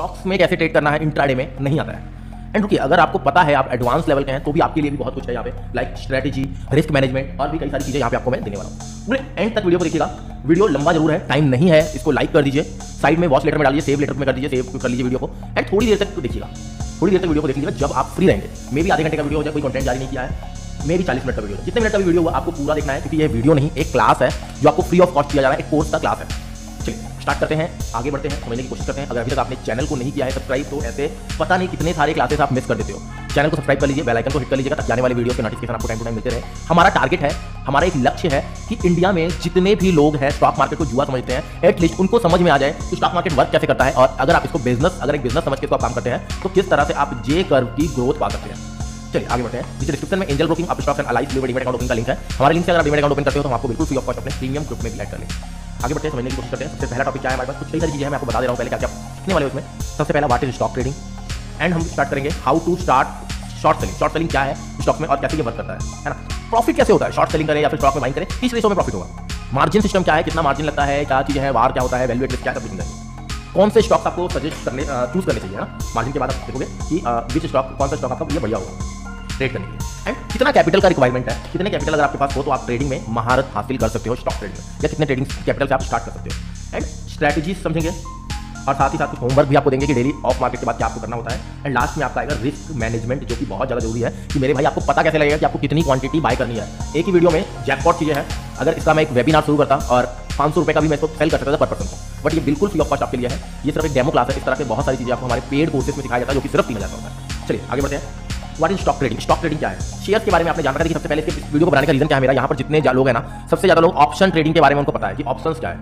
Stocks में कैसे trade करना है इंट्राडे में नहीं आता है। एंड रुकिए, अगर आपको पता है, आप एडवांस लेवल के हैं तो भी आपके लिए भी बहुत कुछ है यहाँ पे। लाइक स्ट्रेटेजी रिस्क मैनेजमेंट और भी कई सारी चीज़ें यहाँ पे आपको मैं देने वाला हूँ। पूरे एंड तक वीडियो को देखिएगा। वीडियो लंबा ज़रूर है टाइम नहीं है, इसको लाइक कर दीजिए। साइड में वॉच लेटर में डालिए सेव लेटर में कर दीजिए सेव कर लीजिए वीडियो को। एंड थोड़ी देर तक देखिएगा। थोड़ी देर तक वीडियो को देख लीजिएगा, जब आप फ्री रहेंगे। मे भी आधे घंटे का वीडियो हो जाए, कोई कंटेंट जारी नहीं किया है। मे भी चालीस मिनट का वीडियो जितने मिनट का वीडियो हुआ, आपको पूरा देखना है, क्योंकि ये वीडियो नहीं, एक क्लास है, जो आपको फ्री ऑफ़ कॉस्ट किया जा रहा है, एक कोर्स का क्लास है। चलिए। स्टार्ट करते हैं, आगे बढ़ते हैं समझने की कोशिश करते हैं। अगर अभी तक आपने चैनल को नहीं किया है सब्सक्राइब तो ऐसे पता नहीं कितने सारे क्लासेस आप मिस कर देते हो। चैनल को सब्सक्राइब कर लीजिए बेल आइकन को हिट कर लीजिएगा, ताकि आने वाले वीडियो के नोटिफिकेशन आपको टाइम टू टाइम मिलते रहे। हमारा टारगेट है, हमारा एक लक्ष्य है कि इंडिया में जितने भी लोग हैं स्टॉक मार्केट को जुआ समझते हैं। एटलीस्ट उनको समझ में आ जाए कि स्टॉक मार्केट वर्क कैसे करता है, और अगर आप इसको बिज़नेस अगर एक बिज़नेस समझ के इसको आप काम करते हैं तो किस तरह से आप जे कर्व की ग्रोथ पा सकते हैं। चलिए, आगे बढ़ते हैं। नीचे डिस्क्रिप्शन में एंजल ब्रोकिंग आप stocks and allies limited account opening का लिंक है। हमारे लिंक से अगर डीमेट अकाउंट ओपन करते हो तो आपको बिल्कुल फ्री ऑफ़ कॉस्ट अपने प्रीमियम ग्रुप में भी ऐड कर लेंगे। आगे बढ़ते हैं, समझने की कोशिश करते हैं। सबसे पहला टॉपिक क्या है हमारे पास? कुछ कई सारी चीज़ें मैं आपको बता दे रहा हूँ पहले क्या क्या सीखने वाले उसमें। सबसे पहला what is stock trading and हम स्टार्ट करेंगे how to start short selling short selling क्या है स्टॉक में और कैसे ये वर्क करता है है ना? प्रॉफिट कैसे होता है? शॉर्ट सेलिंग करें या फिर स्टॉक में बाइंग करें किस रेशो में प्रॉफिट होगा। मार्जिन सिस्टम क्या है? कितना मार्जिन लगता है? क्या चीज़ है? वार क्या होता है? वैल्यू एट क्या सब कुछ कौन से स्टॉक आपको सजेस्ट करने चूज़ करने चाहिए ना? मार्जिन के बाद आप देखोगे कि विच स्टॉक कौन सा स्टॉक आपका ये बढ़िया होगा। ट्रेड करने के एंड कितना कैपिटल का रिक्वायरमेंट है? कितने कैपिटल अगर आपके पास हो तो आप ट्रेडिंग में महारत हासिल कर सकते हो स्टॉक ट्रेड में, या कितने ट्रेडिंग कैपिटल से आप स्टार्ट कर सकते हो। एंड स्ट्रैटेजी समझेंगे। और साथ ही साथ कुछ होमवर्क भी आपको देंगे कि डेली ऑफ़ मार्केट के बाद क्या आपको करना होता है। एंड लास्ट में आपका आएगा रिस्क मैनेजमेंट जो कि बहुत ज़्यादा ज़रूरी है कि मेरे भाई, आपको पता कैसे लगेगा कि आपको कितनी क्वांटिटी बाय करनी है। एक ही वीडियो में जैकपॉट चीज़ें हैं। अगर इसका मैं एक वेबिनार शुरू करता और पाँच सौ रुपये का भी मैं इसको सेल कर सकता था पर पर्सन को। बट ये बिल्कुल फ्री ऑफ़ कॉस्ट आपके लिए है। ये सिर्फ़ एक डेमो क्लास है। इस तरह से बहुत सारी चीज़ें आपको हमारे पेड कोर्सेज में सिखाया जाता है, जो कि सिर्फ़ तीन हज़ार होता है। चलिए, आगे बढ़ते हैं। What is stock trading stock trading क्या है? शेयर के बारे में आपने जानकारी दी सबसे पहले, इसके वीडियो को बनाने का रीजन क्या है मेरा? यहाँ पर जितने लोग हैं ना, सबसे ज़्यादा लोग ऑप्शन ट्रेडिंग के बारे में उनको पता है। कि ऑप्शन क्या है?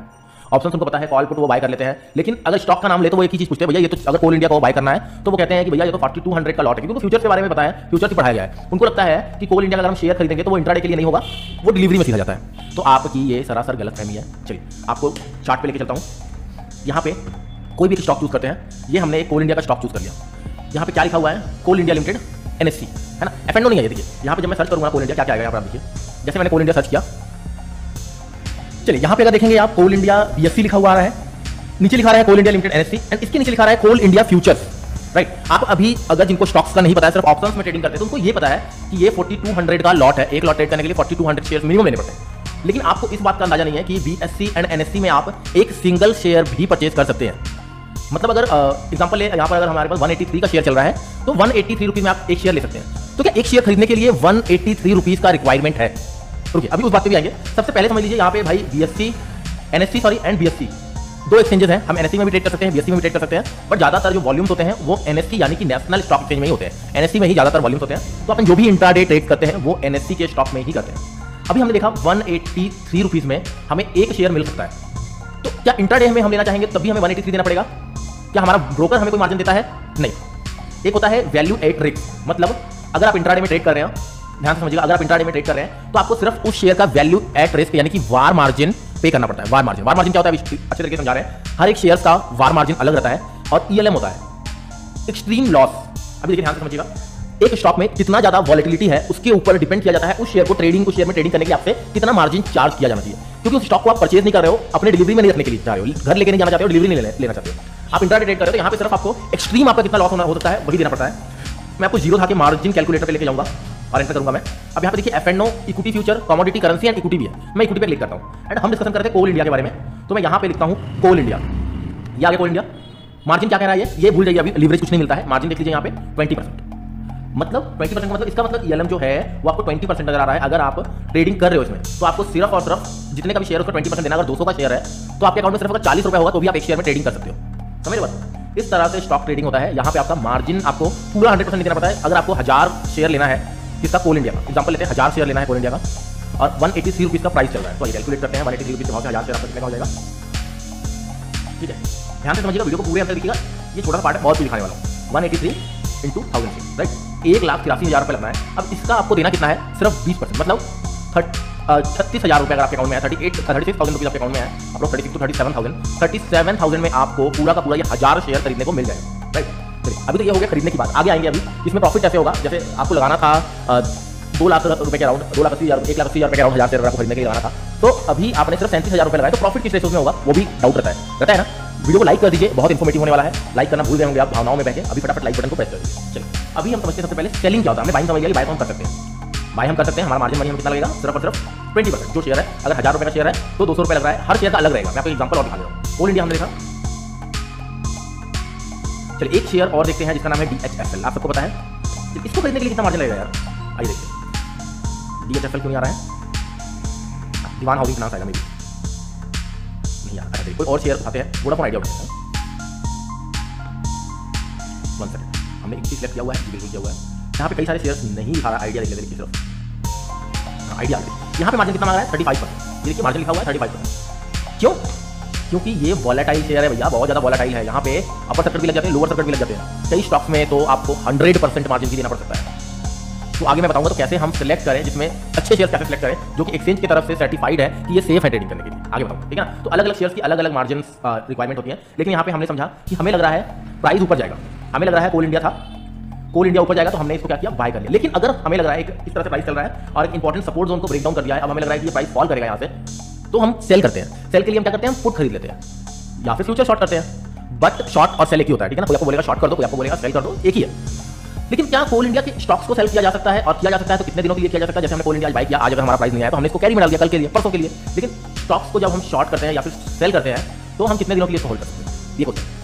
ऑप्शन उनको पता है कॉल पुट वो बाय कर लेते हैं। लेकिन अगर स्टॉक का नाम ले तो वो एक ही चीज़ पूछते हैं, भैया, ये तो अगर कोल इंडिया को बाय करना है तो वो कहते हैं कि भैया, ये तो फोर्टी टू हंड्रेड का लॉट है। क्योंकि फ्यूचर के बारे में बताया फ्यूचर से पढ़ाया गया है। उनको लगता है कि कोल इंडिया का अगर हम शेयर खरीदेंगे तो वो इंट्राडे के लिए नहीं होगा, वो डिलीवरी में सीधा जाता है। तो आपकी ये सरासर गलत फहमी है। चलिए, आपको चार्ट पे लेके चलता हूँ। यहाँ पे कोई भी स्टॉक चूज़ करते हैं। ये हमने कोल इंडिया का स्टॉक चूज़ कर लिया। यहाँ पे क्या लिखा हुआ है? कोल इंडिया लिमिटेड एनएससी है ना? एफ़ नहीं है देखिए। यहाँ पे जब मैं सर्च करूँगा कोल इंडिया क्या क्या आएगा यहाँ पर आप देखिए। जैसे मैंने कोल इंडिया सर्च किया। चलिए, यहाँ पे अगर देखेंगे आप कोल इंडिया बीएससी लिखा हुआ आ रहा है। नीचे लिखा रहा है Coal India limited NSC and इसके नीचे लिखा रहा है कोल इंडिया फ्यूचर्स राइट आप अभी अगर जिनको स्टॉक्स का नहीं पता है, सिर्फ़ ऑप्शंस में ट्रेडिंग करते हैं तो उनको ये पता है कि ये 4200 का लॉट है। एक लॉट ट्रेड करने के लिए 4200 शेयर मिनिमम लेने पड़ते हैं। लेकिन आपको इस बात का अंदाज़ा नहीं है कि बीएससी एंड एनएससी में आप एक सिंगल शेयर भी परचेज कर सकते हैं। मतलब अगर एग्ज़ाम्पल यहाँ पर अगर हमारे पास 183 का शेयर चल रहा है तो 183 रुपीज़ में आप एक शेयर ले सकते हैं। तो क्या एक शेयर खरीदने के लिए 183 रुपीज़ का रिक्वायरमेंट है? रुकिए, अभी उस बात पे भी आएँगे। सबसे पहले समझ लीजिए यहाँ पे भाई BSC NSC sorry and BSC दो एक्सचेंजेस हैं, हम एनएससी में भी ट्रेड कर सकते हैं बीएससी में भी ट्रेड कर सकते हैं बट ज़्यादातर जो वॉल्यूम्स होते हैं, वो एनएससी यानी कि नेशनल स्टॉक एक्सचेंज में ही होते हैं। एनएससी में ही ज़्यादातर वॉल्यूम्स होते हैं। तो अपन जो भी इंट्राडे ट्रेड करते हैं, वो एनएससी के स्टॉक में ही करते हैं। अभी हमने देखा वन एट्टी में हमें एक शेयर मिल सकता है। तो क्या इंट्राडे में हम लेना चाहेंगे, तभी हमें वन देना पड़ेगा। क्या हमारा ब्रोकर हमें कोई मार्जिन देता है? नहीं। एक होता है वैल्यू एट रिस्क मतलब अगर आप इंट्राडे में ट्रेड कर रहे हैं, ध्यान से समझिएगा, अगर आप इंट्राडे में ट्रेड कर रहे हैं तो आपको सिर्फ़ उस शेयर का वैल्यू एट रिस्क यानी कि वार मार्जिन पे करना पड़ता है। वार मार्जिन वार मार्जिन क्या होता है? अच्छे तरीके से समझा रहे हैं। हर एक शेयर का वार मार्जिन अलग रहता है और ईएलएम होता है। एक्सट्रीम लॉस अभी देखिए, ध्यान से समझिएगा। एक स्टॉक में कितना ज़्यादा वॉलिटिलिटी है, उसके ऊपर डिपेंड किया जाता है। उस शेयर को ट्रेडिंग को शेयर में ट्रेडिंग करने के लिए आपसे कितना मार्जिन चार्ज किया जाना चाहिए। क्योंकि उस स्टॉक को आप परचेज नहीं कर रहे हो, अपने डिलीवरी में नहीं रखने के लिए चाह रहे हो। घर लेके नहीं जाना चाहते हो डिलीवरी नहीं लेना चाहते हो। आप इंटरनेट ट्रेड कर रहे हो तो यहाँ पे सिर्फ़ आपको एक्सट्रीम आपका कितना लॉस होना हो सकता है, वही देना पड़ता है। मैं आपको ज़ीरो था के मार्जिन कैलकुलेटर पे लेके जाऊँगा, और एंटर करूँगा मैं। अब यहाँ पे देखिए F and O equity future commodity currency and equity भी है मैं इक्विटी पे क्लिक करता हूँ। एंड हम डिस्कशन करते हैं कोल इंडिया के बारे में। तो मैं यहाँ पे लिखता हूँ कोल इंडिया ये आगे कोल इंडिया मार्जिन क्या कह रहा है ये? भूल जाइए, अभी लिवरेज कुछ नहीं मिलता है। मार्जिन देख लीजिए यहाँ पे ट्वेंटी परसेंट मतलब 20 परसेंट मतलब इसका मतलब ईएलएम जो है, वो आपको 20 परसेंट नज़र आ रहा है, अगर आप ट्रेडिंग कर रहे हो इसमें तो आपको सिर्फ़ और सिर्फ़ जितने का भी शेयर उसका 20 परसेंट देना अगर 200 का शेयर है तो आपके अकाउंट में सिर्फ़ अगर चालीस रुपया होगा तो भी आप एक शेयर में ट्रेडिंग कर सकते हो। समझ बात इस तरह से स्टॉक ट्रेडिंग होता है। यहाँ पे आपका मार्जिन आपको पूरा हंड्रेड परसेंट देना पड़ता है। अगर आपको हज़ार शेयर लेना है किसका कोल इंडिया का एग्ज़ाम्पल लेते हैं, हज़ार शेयर लेना है कोल इंडिया का, और वन एटी थ्री रुपीज़ का प्राइस चल रहा है। तो कैलकुलेट करते हैं वन एटी रुपीज़ के भाव हज़ार शेयर आपका कितने हो जाएगा। ठीक है? ध्यान से समझिएगा वीडियो को पूरे अंदर देखिएगा। ये छोटा पार्ट है, बहुत दिखाने वाला one eighty three into thousand right एक लाख तिरासी हज़ार रुपये लगना है। अब इसका आपको देना कितना है? सिर्फ़ बीस परसेंट मतलब थर्ट छत्तीस हज़ार रुपये अगर आपके अकाउंट में है thirty eight thirty six thousand rupees account में है, आप लोग thirty six thirty seven thousand thirty seven thousand में आपको पूरा का पूरा ये हज़ार शेयर खरीदने को मिल जाएगा। राइट अभी तो ये हो गया खरीदने की बात। आगे आएँगे अभी। इसमें प्रॉफिट कैसे होगा? जैसे आपको लगाना था दो लाख रुपए के अराउंड दो लाख अस्सी हज़ार, एक लाख अस्सी हज़ार के अराउंड हज़ार शेयर खरीदने के लिए लगाना था तो अभी आपने सिर्फ़ सैंतीस हज़ार रुपये लगाए तो प्रॉफिट किस रेशो में होगा? वो भी डाउट रहता है। रहता है ना? वीडियो को लाइक कर दीजिए, बहुत इन्फॉर्मेटिव होने वाला है। लाइक करना भूल गए होंगे आप, भावनाओं में बहके अभी फटाफट लाइक बटन को प्रेस कर दीजिए। चलिए, अभी हम समझते हैं सबसे पहले सेलिंग क्या होता है। हमने बाइंग समझ लिया बाय हम कर सकते हैं। बाय हम कर सकते हैं, हमारा मार्जिन मनी हमें कितना लगेगा? सिर्फ़ और सिर्फ़ ट्वेंटी परसेंट जो शेयर है, अगर हज़ार रुपये का शेयर है तो दो सौ रुपये लग रहा है। हर शेयर का अलग रहेगा। मैं आपको एग्ज़ाम्पल और दिखा रहा हूँ। ऑल इंडिया हमने देखा। चलिए, एक शेयर और देखते हैं, जिसका नाम है डी एच एफ़ एल आप सबको पता है? इसको खरीदने के लिए कितना मार्जिन लगेगा यार? आइए देखिए डी एच एफ़ एल क्यों आ रहा है? दीवान हाउसिंग फाइनेंस आएगा मेरी नहीं यार अच्छा कोई और शेयर उठाते हैं। वोडाफोन आइडिया उठाते हैं। वन सेकंड हमने चीज़ किया हुआ है, बिल्कुल किया हुआ है। यहाँ पे कई सारे शेयर्स नहीं दिखा रहा आइडिया देख लेते सिर्फ़। आइडिया यहाँ पे मार्जिन कितना मांग रहा है? थर्टी फाइव परसेंट देखिए मार्जिन लिखा हुआ है थर्टी फाइव परसेंट क्यों? क्योंकि ये वॉलेटाइल शेयर है भैया, बहुत ज़्यादा वॉलेटाइल है। यहाँ पे अपर सर्किट भी लग जाते हैं लोअर सर्किट भी लग जाते हैं। कई स्टॉक्स में तो आपको हंड्रेड परसेंट मार्जिन भी देना पड़ सकता है। तो आगे मैं बताऊँगा तो कैसे हम सिलेक्ट करें, जिसमें अच्छे शेयर कैसे सिलेक्ट करें, जो कि एक्सचेंज की तरफ़ से सर्टिफाइड है कि ये सेफ़ है ट्रेडिंग करने के लिए। आगे बताऊँगा, ठीक है ना? तो अलग अलग शेयर्स की अलग अलग मार्जिन रिक्वायरमेंट होती है। लेकिन यहाँ पे हमने समझा कि हमें लग रहा है प्राइस ऊपर जाएगा। हमें लग रहा है कोल इंडिया था। कोल इंडिया ऊपर जाएगा तो हमने इसको क्या किया? बाय कर लिया। लेकिन अगर हमें लग रहा है एक इस तरह से प्राइस चल रहा है और एक इंपॉर्टेंट सपोर्ट जोन को ब्रेक डाउन कर दिया है, अब हमें लग रहा है कि ये प्राइस फॉल करेगा यहाँ से तो हम सेल करते हैं। सेल के लिए हम क्या करते हैं? हम पुट खरीद लेते हैं। या फिर फ्यूचर शॉर्ट करते हैं। बट शॉर्ट और सेल एक ही होता है, ठीक है ना? कोई आपको बोलेगा शॉर्ट कर दो, कोई आपको बोलेगा सेल कर दो, एक ही है। लेकिन क्या कोल इंडिया के स्टॉक्स को सेल किया जा सकता है और किया जा सकता है तो कितने दिनों के लिए किया जा सकता है? जैसे हमने कोल इंडिया बाई किया, आज अगर हमारा प्राइस नहीं आया तो हमने इसको कैरी में दिया कल के लिए, परसों के लिए। लेकिन स्टॉक्स को जब हम शॉर्ट करते हैं या फिर सेल करते हैं तो हम कितने दिनों के लिए होल्ड करते हैं? ये होता है।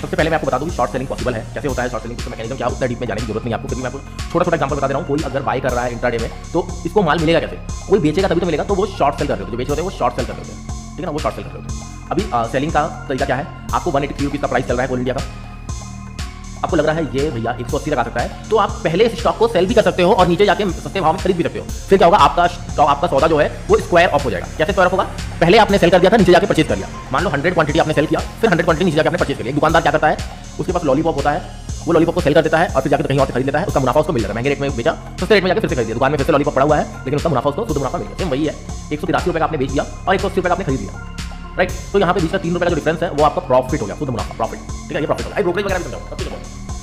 सबसे पहले मैं आपको बता दूँ शॉर्ट सेलिंग पॉसिबल है। कैसे होता है शॉर्ट सेलिंग मैकेनिज्म क्या उतना डीप में जाने की ज़रूरत नहीं आपको। क्योंकि मैं आपको छोटा छोटा एग्जांपल बता दे रहा हूँ, कोई अगर बाय कर रहा है इंट्राडे में तो इसको माल मिलेगा कैसे? कोई बेचेगा तभी तो मिलेगा तो वो शॉर्ट सेल कर रहे होते जो बेच होते हैं, वो शॉर्ट सेल कर रहे होते हैं। ठीक है ना? वो शॉर्ट सेल कर रहे होते अभी सेलिंग का तरीका क्या है? आपको वन एटी रुपीज़ का प्राइस चल रहा है कोल इंडिया का। आपको लग रहा है ये भैया एक सौ अस्सी लगा सकता है तो आप पहले इस स्टॉक को सेल भी कर सकते हो और नीचे जाके सस्ते भाव में खरीद भी सकते हो। फिर क्या होगा? आपका स्टॉक आपका सौदा जो है, वो स्क्वायर ऑफ़ हो जाएगा। कैसे स्क्वायर होगा? पहले आपने सेल कर दिया था, नीचे जाके परचेज कर लिया। मान लो हंड्रेड क्वांटिटी आपने सेल किया, फिर हंड्रेड क्वांटिटी नीचे जाकर आपने परचेज कर लिया। दुकानदार क्या करता है? उसके पास लॉलीपॉप होता है, वो लॉलीपॉप को सेल कर देता है और फिर जाकर कहीं और खरीद लेता है, उसका मुनाफा उसको मिल जाता है। महँगे रेट में बेचा, सस्ते रेट में जाकर फिर से खरीद दुकान में फिर से लॉलीपॉप पड़ा हुआ है, लेकिन उसका मुनाफा उसको, शुद्ध मुनाफा मिल गया। वही है, एक सौ तिरासी रुपये आपने बेच दिया और एक सौ अस्सी रुपये आपने खरीद लिया। राइट तो यहाँ पे बीच का तीन रुपये का जो डिफरेंस है, वो आपका प्रॉफिट हो गया, खुद मुनाफा प्रॉफिट ठीक है, ये प्रॉफिट होगा ब्रोकरेज वगैरह भी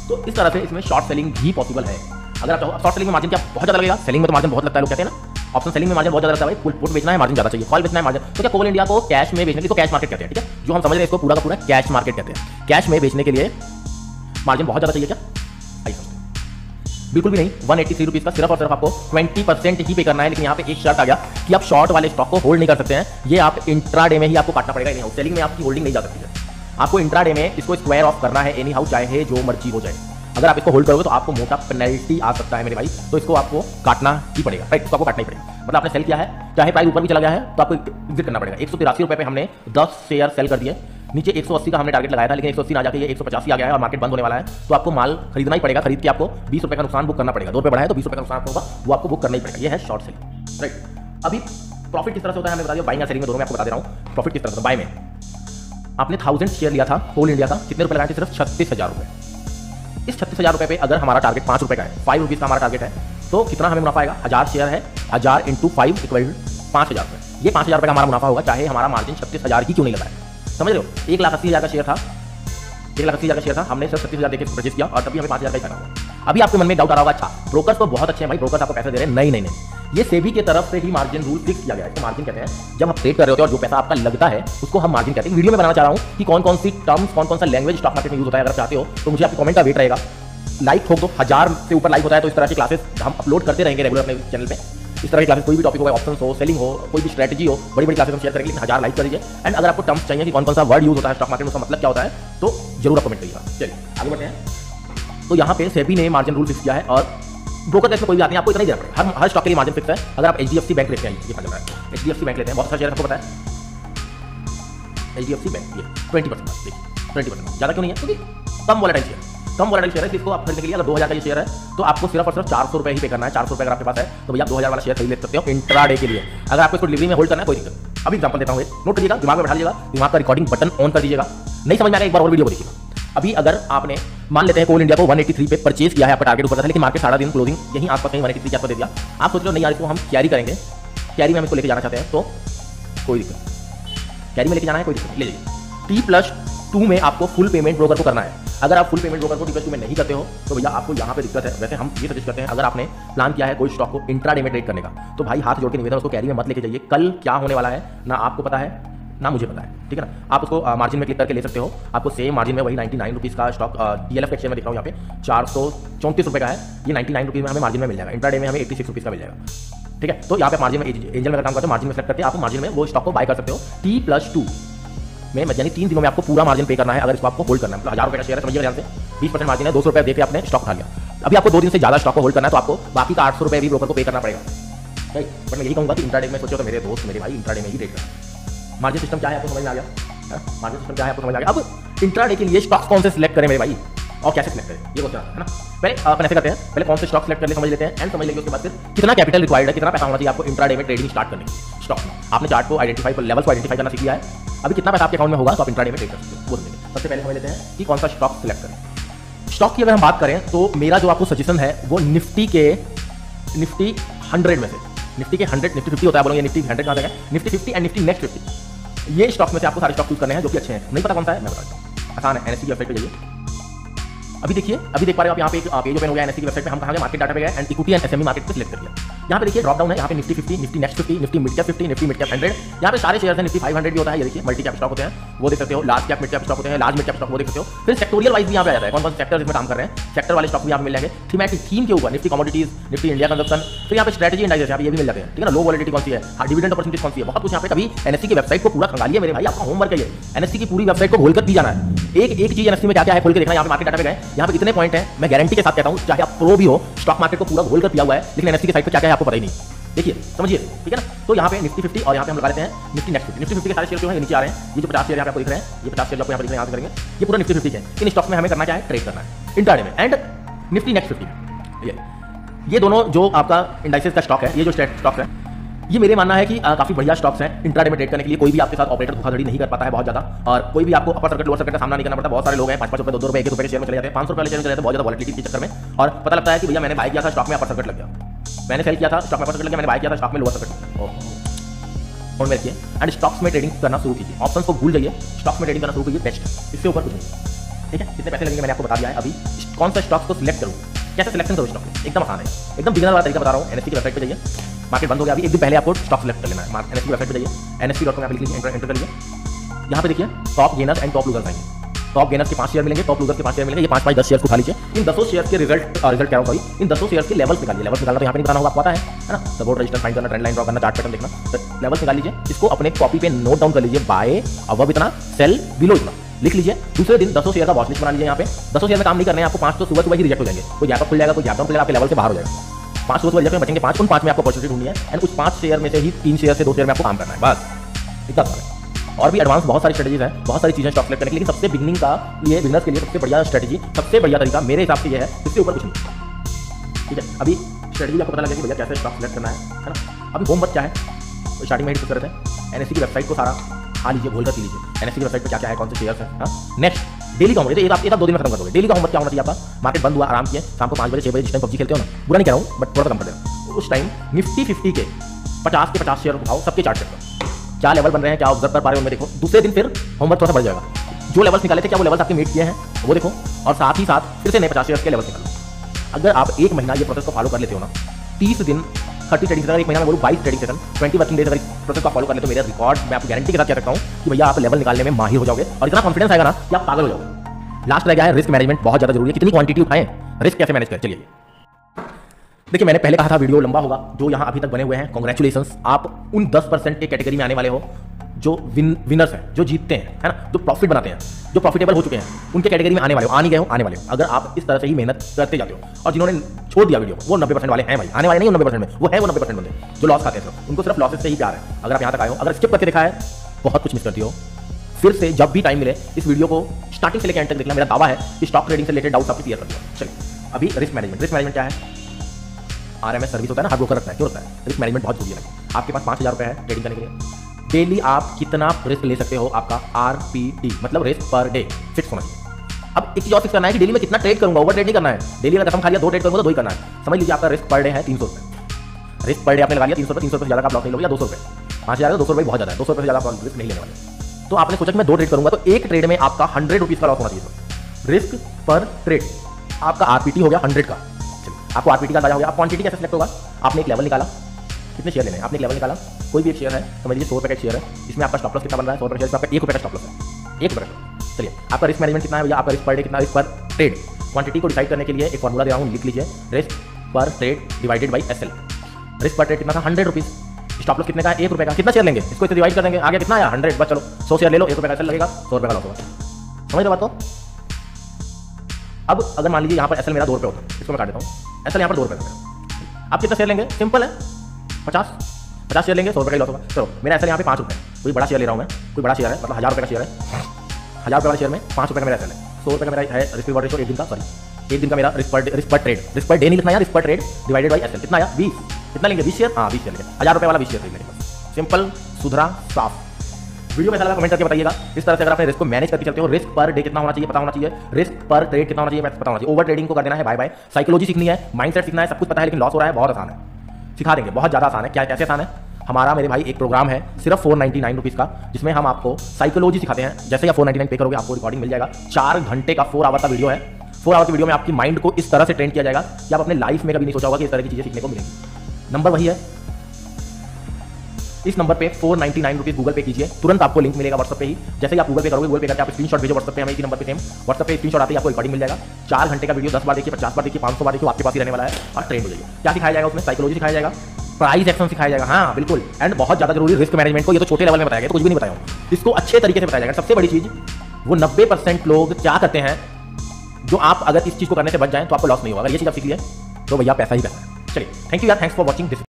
तो इस तरह से इसमें शॉर्ट सेलिंग भी पॉसिबल है। अगर आप चाहो शॉर्ट सेलिंग में मार्जिन क्या बहुत ज़्यादा लगेगा? सेलिंग में तो मार्जिन बहुत लगता है, लोग कहते हैं ना। ऑप्शन सेलिंग में मार्जिन बहुत ज़्यादा लगता है भाई। पुट बेचना है मार्जिन ज़्यादा चाहिए। कॉल बेचना है मार्जिन तो क्या कोल इंडिया को कैश में बेचने के लिए कैश मार्केट कहते हैं, ठीक है? जो हम समझ रहे हैं, इसको पूरा का पूरा कैश मार्केट कहते हैं। कैश में बेचने के लिए मार्जिन बहुत ज़्यादा चाहिए क्या? बिल्कुल भी नहीं वन एट्टी थ्री का सिर्फ़ और सिर्फ़ आपको ट्वेंटी परसेंट ही पे करना है, लेकिन यहाँ पे एक शर्त आ गया कि आप शॉर्ट वाले स्टॉक को होल्ड नहीं कर सकते हैं। ये आप इंट्रा में ही आपको काटना पड़ेगा एनी सेलिंग में आपकी होल्डिंग नहीं जा सकती है। आपको इंट्रा में इसको स्क्वायर ऑफ़ करना है एनी हाउ चाहे जो मर्ज़ी हो जाए। अगर आप इसको होल्ड करोगे तो आपको मोटा पेनल्टी आ सकता है मेरे भाई तो इसको आपको काटना ही पड़ेगा। राइट इसको आपको काटना ही पड़ेगा। मतलब आपने सेल किया है, चाहे प्राइस ऊपर भी चला गया है तो आपको एग्जिट करना पड़ेगा। एक सौ तिरासी रुपये पे हमने दस शेयर सेल कर दिए। नीचे 180 का हमने टारगेट लगाया था, लेकिन 180 ना जाके ये 185 आ गया है और मार्केट बंद होने वाला है। तो आपको माल खरीदना ही पड़ेगा, खरीद के आपको बीस रुपये का नुकसान बुक करना पड़ेगा। दो रुपये बढ़ा है तो बीस रुपये का नुकसान होगा, वो आपको बुक करना ही पड़ेगा। ये है शॉर्ट सेलिंग राइट अभी प्रॉफिट किस तरह से होता है हमें बता दिया बाइंग सेलिंग में दोनों में आपको बता दे रहा हूँ। प्रॉफिट किस तरह से बाय में। आपने थाउज़ेंड शेयर लिया था कोल इंडिया का, कितने रुपये लगाए थे? सिर्फ़ छत्तीस हज़ार रुपये इस छत्तीस हज़ार रुपये पे अगर हमारा टारगेट पाँच रुपये का है फाइव रुपीज़ का हमारा टारगेट है तो कितना हमें मुनाफा आएगा? हज़ार शेयर है, हज़ार इंटू फाइव इक्वल पाँच हज़ार रुपये ये पाँच हज़ार रुपये का हमारा मुनाफा होगा, चाहे हमारा मार्जिन छत्तीस हज़ार ही क्यों नहीं लगाए। समझ रहे हो? एक लाख अस्सी हज़ार का शेयर था। एक लाख अस्सी हज़ार का शेयर था। हमने सिर्फ़ छत्तीस हज़ार देकर परचेज किया और तभी हमें पाँच हज़ार का ही हुआ। अभी आपके मन में डाउट आ रहा होगा अच्छा ब्रोकर्स तो बहुत अच्छे हैं भाई ब्रोकर्स आपको पैसा दे रहे हैं। नहीं नहीं नहीं। ये सेबी की तरफ़ से ही मार्जिन रूल फिक्स किया गया है। मार्जिन कहते हैं, जब आप ट्रेड कर रहे होते हैं और जो पैसा आपका लगता है, उसको हम मार्जिन कहते हैं। वीडियो में बनाना चाह रहा हूँ कि कौन कौन सी टर्म्स कौन कौन सा लैंग्वेज स्टॉक मार्केट में यूज़ होता है, अगर चाहते हो तो मुझे आपके कमेंट का वेट रहेगा। लाइक ठोक दो। हज़ार से ऊपर लाइक होता है तो इस तरह की क्लासेस हम अपलोड करते रहेंगे रेगुलर अपने चैनल पे। इस तरह की क्लासेस कोई भी टॉपिक हो ऑप्शन हो सेलिंग हो, कोई भी स्ट्रेटजी हो बड़ी बड़ी क्लासेस हम शेयर करेंगे हज़ार लाइक कर दीजिए एंड अगर आपको टर्म्स चाहिए कि कौन कौन सा वर्ड यूज़ होता है स्टॉक मार्केट में उसका मतलब क्या होता है तो ज़रूर आप कमेंट करिएगा। चलिए, आगे बढ़ते हैं। तो यहाँ पे सेबी ने मार्जिन रूल फिक्स किया है और ब्रोकर में कोई बात नहीं आपको इतना ही देना पड़ेगा। हर हर स्टॉक के लिए मार्जिन फिक्स है। अगर आप H D F C bank लेते हैं है। H D F C bank लेते हैं, बहुत सारा शेयर आपको पता है। H D F C bank twenty percent twenty percent ज़्यादा क्यों नहीं है? क्योंकि कम वॉलेटाइल शेयर कम वॉलेटाइल शेयर है इसको आप खरीदने के लिए अगर दो हज़ार का ये शेयर है तो आपको सिर्फ़ और सिर्फ़ चार सौ रुपये ही पे करना है, चार सौ रुपये अगर आपके पास है तो भैया दो हज़ार वाला शेयर खरीद ले सकते हो इंट्रा डे के लिए। अगर आपको इसको डिलीवरी में होल्ड करना है, कोई दिक्कत अभी एग्ज़ाम्पल देता हूँ नोट करिएगा, दिमाग में बैठा लीजिएगा, दिमाग का रिकॉर्डिंग बटन ऑन कर दीजिएगा। नहीं समझ में आ रहा एक बार और वीडियो देखिएगा। अभी अगर आपने, मान लेते हैं कोल इंडिया को 183 पे परचेज किया है, आपका टारगेट ऊपर था, लेकिन मार्केट सारा दिन क्लोजिंग यहीं आसपास कहीं 183 के आसपास दे दिया। आप सोच रहे हो, नहीं यार, इसको हम कैरी करेंगे। कैरी में हम इसको लेके जाना चाहते हैं तो कोई दिक्कत कैरी में लेके जाना है, कोई दिक्कत ले लीजिए। टी प्लस टू में आपको फुल पेमेंट ब्रोकर को करना है। अगर आप फुल पेमेंट ब्रोकर को टी प्लस टू में नहीं करते हो तो भैया आपको यहाँ पे दिक्कत है। वैसे हम ये सजेस्ट करते हैं, अगर आपने प्लान किया है कोई स्टॉक को इंट्रा डे में ट्रेड करने का तो भाई हाथ जोड़ के निवेदन उसको कैरी में मत लेके जाइए। कल क्या होने वाला है, ना आपको पता है, ना मुझे पता है, ठीक है ना? आप उसको मार्जिन में क्लिक करके ले सकते हो। आपको सेम मार्जिन में वही नाइन्टी नाइन रुपीज़ का stock D L F exchange में दिख रहा हूँ यहाँ पे। चार सौ चौंतीस रुपये का है। ये नाइन्टी नाइन रुपीज़ में हमें मार्जिन में मिल जाएगा। इंटरडे में हमें एट्टी सिक्स रुपीज़ का मिल जाएगा। ठीक है? तो यहाँ पे मार्जिन में एंजल में काम करते हैं मार्जिन में सेलेक्ट करके आप मार्जिन में वो स्टॉक को बाय कर सकते हो। टी प्लस टू में यानी तीन दिनों में आपको पूरा मार्जिन पे करना है, अगर इसको आपको होल्ड करना है। मतलब हज़ार रुपये का शेयर है, समझिए ध्यान से। बीस परसेंट मार्जिन है, दो सौ रुपये देकर आपने स्टॉक उठा लिया। अभी आपको दो दिन से ज़्यादा स्टॉक को होल्ड करना है तो आपको बाकी का आठ सौ रुपये भी ब्रोकर को पे करना पड़ेगा। राइट बट मैं यही कहूँगा कि इंटरडे में सोचो तो मेरे दोस्त, मेरे भाई इंटरडे में ही ट्रेड करना। मार्जिन सिस्टम क्या है, आपको समझ में आ गया? मार्जिन सिस्टम क्या है, आपको समझ आ गया? अब इंटरडे के लिए स्टॉक्स कौन से सिलेक्ट करें मेरे भाई? और कैसे सिलेक्ट करें? ये क्वेश्चन है ना? पहले अपन ऐसे करते हैं। पहले कौन से स्टॉक सिलेक्ट कर ले, समझ लेते हैं। एंड समझ लेंगे, उसके बाद फिर कितना कैपिटल रिक्वायर्ड है, कितना पैसा होना चाहिए आपको इंट्राडे में ट्रेडिंग स्टार्ट करने की स्टॉक में। आपने चार्ट को आइडेंटिफाई पर लेवल को आइडेंटिफाई करना सीख है। अभी कितना पैसा आपके अकाउंट में होगा तो आप इंट्राडे में ट्रेड कर सकते हो वो सबसे पहले समझ लेते हैं। कि कौन सा स्टॉक सिलेक्ट करें। स्टॉक की अगर हम बात करें तो मेरा जो आपको सजेशन है वो निफ्टी के निफ्टी हंड्रेड में से निफ्टी के हंड्रेड निफ्टी फिफ्टी होता है बोलेंगे निफ्टी हंड्रेड कहाँ तक है? Nifty fifty and Nifty next fifty ये स्टॉक में से आपको सारे स्टॉक चूज़ करने हैं जो कि अच्छे हैं। नहीं पता कौन सा है मैं बताता हूँ। आसान है एनएससी की वेबसाइट पे जाइए। अभी देखिए, अभी देख पा रहे हो आप यहाँ पे एक पेज हो गया एनएससी की वेबसाइट पे हम कहाँ गए मार्केट डाटा पे गए and equity and SME market पे सिलेक्ट कर लिया यहाँ पे देखिए ड्रॉप डाउन है, यहाँ पे Nifty fifty Nifty next fifty Nifty mid cap fifty Nifty mid cap hundred यहाँ पे सारे शेयर है निफ्टी फाइव हंड्रेड भी होता है, ये देखिए मल्टी कैप स्टॉक होते हैं, वो देख सकते हो large cap mid cap stock होते हैं लार्ज मिड कैप स्टॉक वो देख सकते हो। फिर सेक्टोरियल वाइज भी यहाँ पे आ है कौन कौन सेक्टर इसमें काम कर रहे हैं सेक्टर वाले स्टॉक भी यहाँ मिल जाएँगे। थीमेटिक थीम के ऊपर Nifty commodities Nifty India consumption फिर यहाँ पे स्ट्रेटेजी इंडाइजेस यहाँ पे ये भी मिल जाते हैं, ठीक है लो वॉलिटी कौन सी है? हाँ डिविडेंड अपॉर्चुनिटी कौन सी है? बहुत कुछ यहाँ पे कभी एनएससी की वेबसाइट को पूरा खंगालिए मेरे भाई, आपका होमवर्क है एनएससी की पूरी वेबसाइट को खोलकर भी जाना है। एक एक चीज़ एनएससी में क्या क्या है खोल के देखना यहाँ पे मार्केट डाटा पे गए। यहाँ पे कितने पॉइंट है, मैं गारंटी के साथ कहता हूँ, चाहे आप प्रो भी हो स्टॉक मार्केट को पूरा खोल कर पिया हुआ है, लेकिन एनएससी की साइट पर क्या क्या है, आपको पता ही नहीं। देखिए, समझिए, ठीक है ना? तो यहाँ पे निफ्टी फिफ्टी और यहाँ पे हम लगा लेते हैं Nifty next fifty Nifty fifty के सारे शेयर जो है नीचे आ रहे हैं। ये जो पचास शेयर यहाँ पे दिख रहे हैं, ये पचास शेयर आपको यहाँ पे दिख रहे हैं, यहाँ करेंगे ये पूरा निफ्टी फिफ्टी है। इन स्टॉक में हमें करना क्या है? ट्रेड करना है। इंटरडे में। एंड निफ्टी नेक्स्ट फिफ्टी ये दोनों जो आपका इंडाइसेस का स्टॉक है, ये जो स्टॉक है ये मेरे मानना है कि काफ़ी बढ़िया स्टॉक्स हैं। इंट्राडे में ट्रेड करने के लिए कोई भी आपके साथ ऑपरेटर धोखाधड़ी नहीं कर पाता है बहुत ज़्यादा। और कोई भी आपको अपर सर्किट लोअर सर्किट का सामना नहीं करना पड़ता। बहुत सारे लोग हैं पाँच पाँच रुपए दो दो रुपए एक रुपए के शेयर में चले जाते हैं। पाँच सौ रुपए चले जाते हैं, बहुत ज़्यादा वॉलिटिटी के चक्कर में। और पता लगता है कि भैया, मैंने बाइक किया था स्टॉक में अपर सर्किट लग गया। मैंने सेल किया था स्टॉक में अपर सर्किट लग गया, मैंने बाय किया था स्टॉक में लोअर सर्किट और में रखिए एंड स्टॉक्स में ट्रेडिंग करना शुरू कीजिए। ऑप्शन को भूल जाइए। स्टॉक्स में ट्रेडिंग करना शुरू कीजिए बेस्ट इससे ऊपर कुछ नहीं। ठीक है? कितने पैसे लगेंगे, मैंने आपको बता दिया है। अभी कौन सा स्टॉक को सिलेक्ट करूँ कैसे सिलेक्शन करूँ स्टॉक एकदम आसान है। एकदम बिगनर वाला तरीका बता रहा हूँ। एनएससी की वेबसाइट पे जाइए। मार्केट बंद हो गया। अभी एक दिन पहले आपको स्टॉक सेलेक्ट कर लेना है। एनएससी की वेबसाइट पे जाइए। एनएससी डॉट कॉम लिख लीजिए एंटर करिए। यहाँ पे देखिए top gainers and top losers आएँगे। टॉप गेनर्स के पाँच शेयर मिलेंगे टॉप लूजर्स के पाँच शेयर मिलेंगे। ये पाँच पाँच दस शेयर को खा लीजिए। इन दसों शेयर के रिज़ल्ट रिज़ल्ट क्या होगा इन दसों शेयर के लेवल निकालिए। लेवल निकालना तो यहाँ पे निकालना होगा पता है। ना? सपोर्ट रजिस्टर फाइंड करना ट्रेंड लाइन ड्रॉ करना चार्ट पैटर्न देखना। तो लेवल निकाल लीजिए इसको अपने कॉपी पे नोट डाउन कर लीजिए। बाय अब इतना सेल बिलो इतना। लिख लीजिए। दूसरे दिन दसों शेयर का वॉच लिस्ट बना लीजिए यहाँ पे। दसों शेयर में काम नहीं करने आपको पाँच तो सुबह सुबह ही रिजेक्ट हो जाएँगे। कोई गैप खुल जाएगा, कोई गैप खुलेगा, आपके लेवल से बाहर हो जाएगा। पाँच रिजेक्ट में बचेंगे पाँच। उन पाँच में आपको अपॉर्चुनिटी ढूंढनी है। एंड उस पाँच शेयर में से ही तीन शेयर से दो शेयर में आपको काम करना है। बस। इतना है और भी एडवांस बहुत सारी स्ट्रेटेजीज हैं। बहुत सारी चीज़ें स्टॉक करने के लेकिन सबसे बिगनिंग का ये बिज़नेस के लिए सबसे बढ़िया स्ट्रेटेजी सबसे बढ़िया तरीका मेरे हिसाब से ये है, इससे ऊपर कुछ नहीं। ठीक है? अभी स्ट्रेटेजी आपको पता लगे कि भैया कैसे स्टॉक सेलेक्ट करना है है ना? अभी होमवर्क क्या है? स्टार्टिंग में ही कर रहे थे। एनएससी की वेबसाइट को सारा खा लीजिए बोल कर लीजिए। एनएससी की वेबसाइट पर क्या क्या है, कौन से शेयर है नेक्स्ट डेली का होमवर्क आप, एक आप दो दिन में खत्म कर दोगे। डेली का होमवर्क क्या होना चाहिए आपका? मार्केट बंद हुआ, आराम किए शाम को पाँच बजे छः बजे जिस टाइम पब्जी खेलते हो ना, बुरा नहीं कह रहा हूँ बट थोड़ा कम कर देना। उस टाइम निफ्टी फिफ्टी के पचास के पचास शेयर उठाओ, सबके चार्ट करो। क्या लेवल बन रहे हैं, क्या ऑब्ज़र्व कर पा रहे हो उनमें देखो। दूसरे दिन फिर होमवर्क थोड़ा बढ़ जाएगा। जो लेवल्स निकाले थे, क्या वो लेवल्स आपके मीट किए हैं? वो देखो, और साथ ही साथ फिर से नए पचास शेयर के लेवल निकालो। अगर आप एक महीना ये प्रोसेस को फॉलो कर लेते हो ना, तीस दिन थर्टी ट्रेडिंग सेशन, एक महीना में बोलूँ बाईस trading session, twenty working days अगर प्रोसेस को फॉलो कर ले तो मेरे रिकॉर्ड मैं आपको गारंटी के साथ कह सकता हूँ कि भैया आप लेवल निकालने में माहिर हो जाओगे और इतना कॉन्फिडेंस आएगा ना कि आप पागल हो जाओगे। लास्ट रह गया है रिस्क मैनेजमेंट बहुत ज़्यादा ज़रूरी है। कितनी क्वांटिटी उठाएँ? रिस्क कैसे मैनेज करें? चलिए। देखिए, मैंने पहले कहा था वीडियो लंबा होगा। जो यहाँ अभी तक बने हुए हैं कॉन्ग्रेचुलेशन आप उन 10 परसेंट के कैटेगरी में आने वाले हो। जो विन विनर्स हैं, जो जीतते हैं, है ना, जो प्रॉफिट बनाते हैं, जो प्रॉफिटेबल हो चुके हैं, उनके कैटेगरी में आने वाले हो, आने गए हो, आने वाले हो। अगर आप इस तरह से ही मेहनत करते जाते हो और जिन्होंने छोड़ दिया वीडियो वो नब्बे परसेंट वाले हैं भाई। आने वाले नहीं नब्बे परसेंट में, वो है वो नब्बे परसेंट बंदे, जो लॉस खाते थे। उनको सिर्फ़ लॉसेस से ही प्यार है। अगर आप यहाँ तक आए हो, अगर स्किप करके दिखा है, बहुत कुछ मिस करती हो। फिर से जब भी टाइम मिले, इस वीडियो को स्टार्टिंग से लेकर एंड तक देखना, मेरा दावा है कि स्टॉक ट्रेडिंग से रिलेटेड डाउट आपको क्लियर कर दिया। चलिए, अभी रिस्क मैनेजमेंट रिस्क मैनेजमेंट क्या है? आर एम एस सर्विस होता है ना हर ब्रोकर रखता है, क्यों होता है? रिस्क मैनेजमेंट बहुत ज़रूरी है आपके पास पाँच हज़ार रुपये है ट्रेडिंग करने के लिए। डेली आप कितना रिस्क ले सकते हो आपका आर पी डी मतलब रिस्क पर डे फिक्स होना चाहिए। अब एक चीज़ और फिक्स करना है कि डेली में कितना ट्रेड करूँगा ओवर ट्रेड नहीं करना है। डेली अगर कसम खा लिया दो ट्रेड करूँगा तो दो ही करना है। समझ लीजिए आपका रिस्क पर डे है तीन सौ रुपये रिस्क पर डे आपने लगा लिया तीन सौ तीन सौ रुपये ज़्यादा का ब्लॉक नहीं लोगे या दो सौ रुपये पाँच हज़ार दो सौ रुपये बहुत ज़्यादा है, दो सौ रुपये ज़्यादा आप रिस्क नहीं लेने वाले। तो आपने सोचा कि मैं दो ट्रेड करूँगा तो एक ट्रेड में आपका हंड्रेड रुपीज़ का लॉस होना चाहिए। रिस्क पर ट्रेड आपका आरपीटी हो गया हंड्रेड का। आपको आरपीटी का हो गया, आप क्वांटिटी कैसे सेलेक्ट होगा? आपने एक लेवल निकाला। कितने शेयर लेने आपने एक लेवल निकाला। कोई भी एक शेयर है समझ लीजिए सौ रुपये का शेयर है इसमें आपका स्टॉप लॉस कितना बन रहा है, सौ रुपये शेयर आपका एक रुपये का स्टॉप लॉस है। एक रुपये चलिए, आपका रिस्क मैनेजमेंट कितना है भैया? आपका रिस्क पर डे कितना रिस्क पर ट्रेड क्वांटिटी को डिसाइड करने के लिए एक फॉर्मूला दे रहा हूँ, लिख लीजिए। Risk per trade divided by S risk per trade कितना था? हंड्रेड रुपीज़ स्टॉप लॉस कितने का एक रुपये का। कितना शेयर लेंगे? इसको इसे डिवाइड कर देंगे। आगे कितना आया? हंड्रेड बस चलो, सौ शेयर ले लो, एक रुपये का एस लगेगा, सौ रुपये का लॉस होगा। समझ लो बात तो अब अगर मान लीजिए यहाँ पर एस मेरा दो रुपये होता है, इसको मैं काट देता हूँ। एस यहाँ पर दो रुपये आप कितना शेयर लेंगे? सिंपल है। पचास। पचास शेयर लेंगे, सौ रुपये का लॉस होगा। चलो, मेरा एस यहाँ पे पाँच रुपये कोई बड़ा शेयर ले रहा हूँ मैं, कोई बड़ा शेयर है मतलब हज़ार रुपये का शेयर है। हज़ार रुपये शेयर में पाँच रुपये का मेरा एस है। सौ रुपये का मेरा, है रिस्क रिवॉर्ड रेशो एक दिन का सॉरी एक दिन का मेरा रिस्क पर risk per trade risk per day नहीं लिखना है risk per trade divided by S कितना बीस। कितना लेंगे? बीस शेयर हाँ बीस शेयर लेंगे। हज़ार रुपये वाला बीस शेयर लेंगे सिंपल, सुधरा, साफ़। वीडियो कैसा लगा कमेंट करके बताइएगा। इस तरह से अगर अपने रिस्क को मैनेज करके चलते हो रिस्क पर डे कितना होना चाहिए, पता होना चाहिए। रिस्क पर ट्रेड कितना होना चाहिए, पता होना चाहिए। ओवर ट्रेडिंग को कर देना है बाय बाय साइकोलॉजी सीखनी है माइंडसेट सीखना है, सब कुछ पता है, लेकिन लॉस हो रहा है, बहुत आसान है। सिखा देंगे, बहुत ज़्यादा आसान है। क्या, कैसे आसान है? हमारा मेरे भाई एक प्रोग्राम है, सिर्फ़ फोर नाइन्टी नाइन रुपीज़ का, जिसमें हम आपको साइकोलॉजी सिखाते हैं। जैसे आप फोर नाइन्टी नाइन पे करोगे, आपको रिकॉर्डिंग मिल जाएगा। चार घंटे का फोर आवर का वीडियो है। फोर आवर की वीडियो में आपकी माइंड को इस तरह से ट्रेन किया जाएगा कि आप अपने लाइफ में कभी नहीं सोचा होगा कि इस तरह की चीज़ें सीखने को मिलेंगी। नंबर वही है। इस नंबर पे four ninety nine rupees Google pay कीजिए। तुरंत आपको लिंक मिलेगा व्हाट्सअप पे ही। जैसे ही आप गूगल पे करोगे गूगल पे करके आप स्क्रीन शॉट भेजो व्हाट्सअप पे, हमें इसी नंबर पे सेम व्हाट्सअप पे स्क्रीन शॉट आते आपको रिकॉर्डिंग मिल जाएगा। चार घंटे का वीडियो दस बार देखिए, पचास बार देखिए, पाँच सौ बार देखिए आपके पास ही रहने वाला है। और ट्रेंड हो जाएगी क्या सिखाया जाएगा उसमें? साइकोलॉजी सिखाया जाएगा। प्राइस एक्शन सिखाया जाएगा। हाँ बिल्कुल। एंड बहुत ज़्यादा ज़रूरी रिस्क मैनेजमेंट को, ये तो छोटे लेवल में बताया गया तो कुछ भी नहीं बताया इसको अच्छे तरीके से बताया जाएगा। सबसे बड़ी चीज़, वो नब्बे परसेंट लोग क्या करते हैं, जो आप अगर इस चीज़ को करने से बच जाए तो आपको लॉस नहीं होगा। अगर ये चीज़ आप सीख लिए तो भैया पैसा ही पैसा है। चलिए थैंक यू यार थैंक्स फॉर वॉचिंग दिस